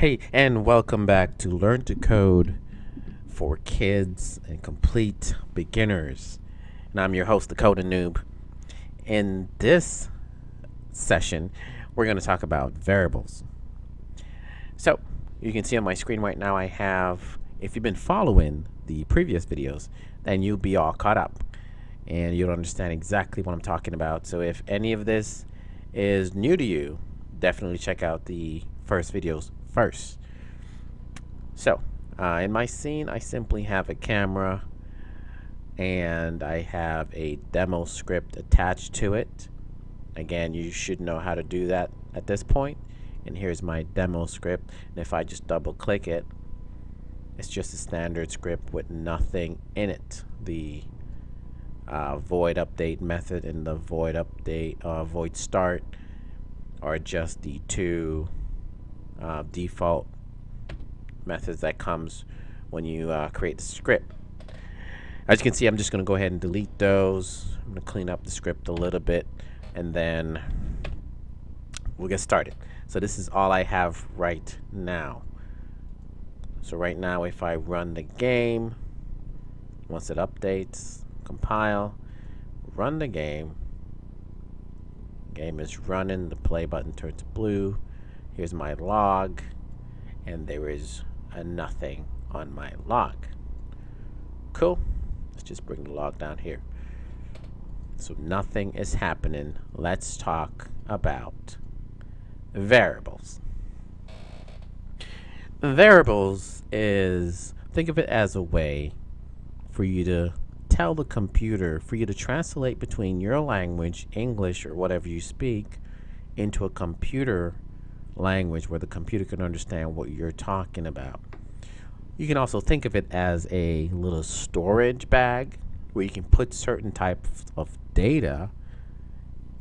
Hey, and welcome back to Learn to Code for Kids and Complete Beginners. And I'm your host, the Code Noob. In this session, we're going to talk about variables. So, you can see on my screen right now, I have, if you've been following the previous videos, then you'll be all caught up and you'll understand exactly what I'm talking about. So, if any of this is new to you, definitely check out the first videos first. So, uh, in my scene, I simply have a camera and I have a demo script attached to it. Again, you should know how to do that at this point. And here's my demo script. And if I just double click it, it's just a standard script with nothing in it. The uh, void update method and the void update uh, void start are just the two uh, default methods that comes when you uh, create the script. As you can see, I'm just going to go ahead and delete those. I'm going to clean up the script a little bit, and then we'll get started. So this is all I have right now. So right now, if I run the game, once it updates, compile, run the game, game is running, the play button turns blue, here's my log, and there is a nothing on my log. Cool. Let's just bring the log down here. So nothing is happening. Let's talk about variables. Variables is, think of it as a way for you to tell the computer, for you to translate between your language, English or whatever you speak, into a computer language where the computer can understand what you're talking about. You can also think of it as a little storage bag where you can put certain types of data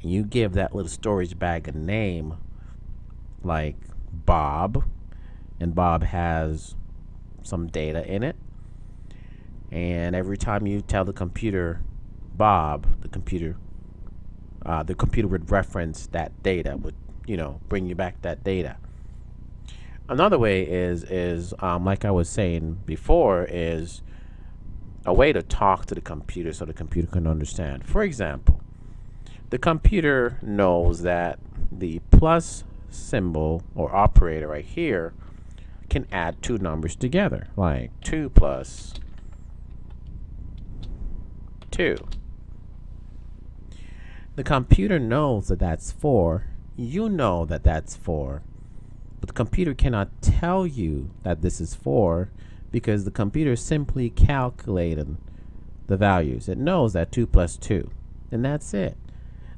and you give that little storage bag a name like Bob and Bob has some data in it and every time you tell the computer Bob the computer uh, the computer would reference that data would you know bring you back that data. Another way is is um, like I was saying before is a way to talk to the computer so the computer can understand. For example the computer knows that the plus symbol or operator right here can add two numbers together like 2 plus 2 the computer knows that that's 4 you know that that's 4. But the computer cannot tell you that this is 4 because the computer simply calculating the values. It knows that 2 plus 2. And that's it.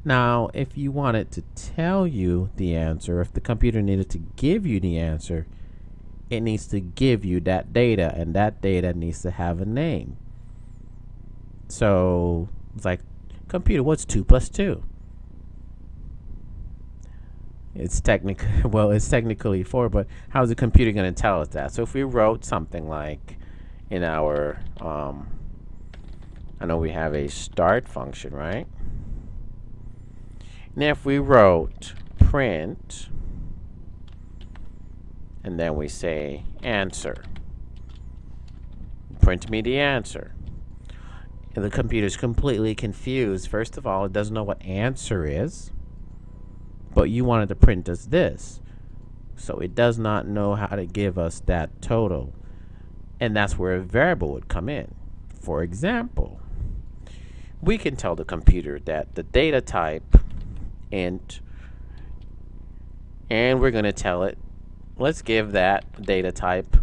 Now, if you wanted to tell you the answer, if the computer needed to give you the answer, it needs to give you that data, and that data needs to have a name. So, it's like, computer, what's 2 plus 2? It's technically well it's technically four but how's the computer going to tell us that? So if we wrote something like in our um, I know we have a start function right? Now if we wrote print and then we say answer print me the answer and the computer's completely confused. First of all it doesn't know what answer is but you wanted to print us this. So it does not know how to give us that total. And that's where a variable would come in. For example, we can tell the computer that the data type int and we're going to tell it let's give that data type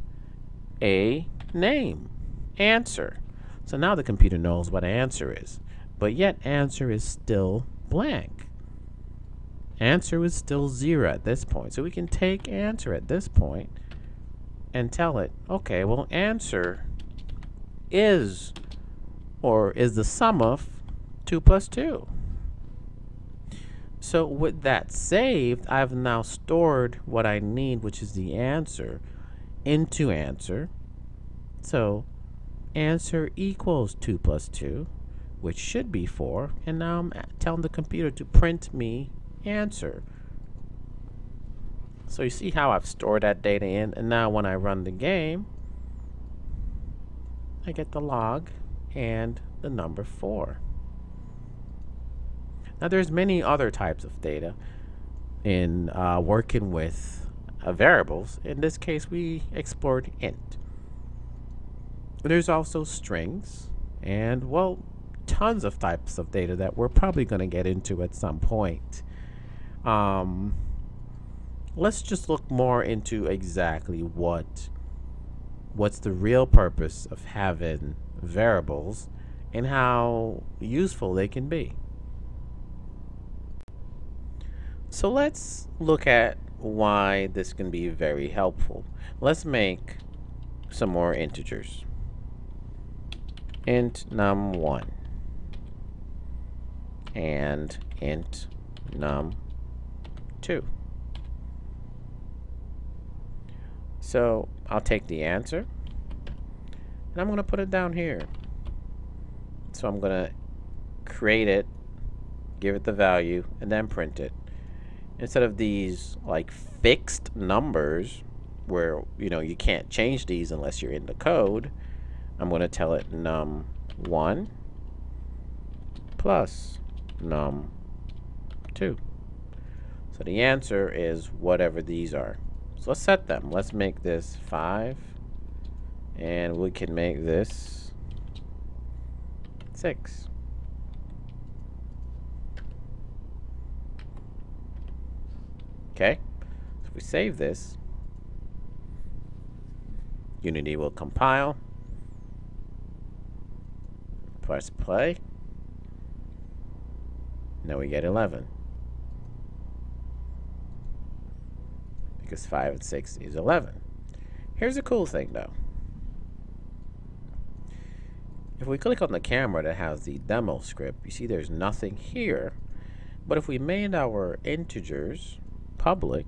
a name answer so now the computer knows what answer is but yet answer is still blank answer is still zero at this point. So we can take answer at this point and tell it, okay, well, answer is or is the sum of 2 plus 2. So with that saved, I've now stored what I need, which is the answer, into answer. So answer equals 2 plus 2, which should be 4. And now I'm telling the computer to print me answer. So you see how I've stored that data in, and now when I run the game, I get the log and the number 4. Now there's many other types of data in uh, working with uh, variables. In this case, we explored int. There's also strings and, well, tons of types of data that we're probably going to get into at some point. Um, let's just look more into exactly what what's the real purpose of having variables and how useful they can be. So let's look at why this can be very helpful. Let's make some more integers. int num1 and int num2. So I'll take the answer and I'm going to put it down here. So I'm going to create it, give it the value, and then print it instead of these like fixed numbers where you know you can't change these unless you're in the code I'm going to tell it num1 plus num2 so the answer is whatever these are. So let's set them. Let's make this 5 and we can make this 6 Okay, so if we save this, Unity will compile, press play, now we get 11. Because 5 and 6 is 11. Here's a cool thing though. If we click on the camera that has the demo script, you see there's nothing here. But if we made our integers public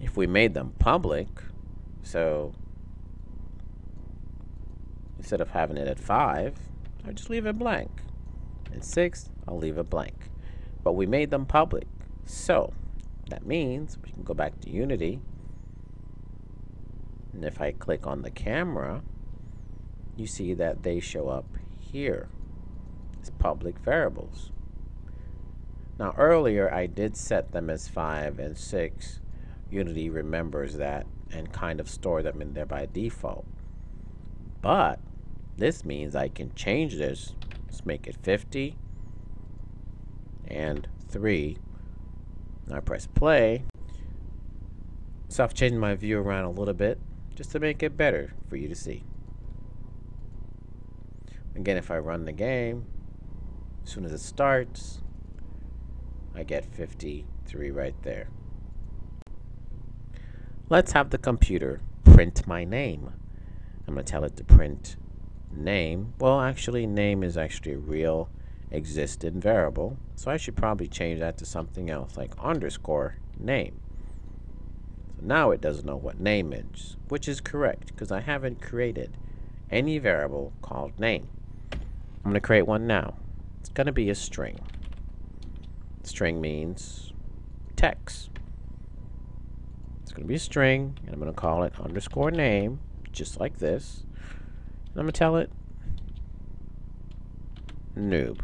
if we made them public so instead of having it at 5 I just leave it blank and 6 I'll leave it blank but we made them public so that means we can go back to Unity. And if I click on the camera, you see that they show up here as public variables. Now earlier I did set them as 5 and 6. Unity remembers that and kind of store them in there by default. But this means I can change this. Let's make it 50 and 3 I press play. So I've changed my view around a little bit just to make it better for you to see. Again, if I run the game, as soon as it starts, I get 53 right there. Let's have the computer print my name. I'm going to tell it to print name. Well, actually, name is actually a real existing variable. So I should probably change that to something else like underscore name. So now it doesn't know what name is, which is correct because I haven't created any variable called name. I'm going to create one now. It's going to be a string. String means text. Going to be a string, and I'm going to call it underscore name, just like this. And I'm going to tell it noob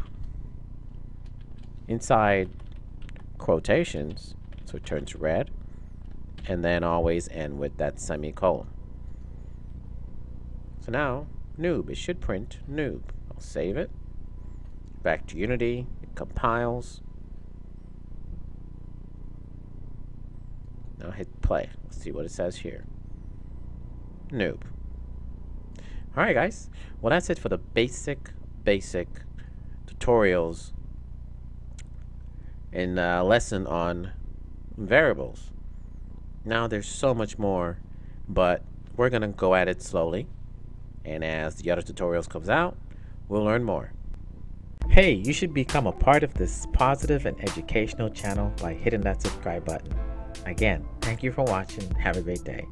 inside quotations, so it turns red, and then always end with that semicolon. So now, noob, it should print noob. I'll save it. Back to Unity, it compiles. Now hit play. Let's see what it says here. Noob. Alright guys, well that's it for the basic, basic tutorials in a lesson on variables. Now there's so much more, but we're going to go at it slowly. And as the other tutorials comes out, we'll learn more. Hey, you should become a part of this positive and educational channel by hitting that subscribe button. Again, thank you for watching. Have a great day.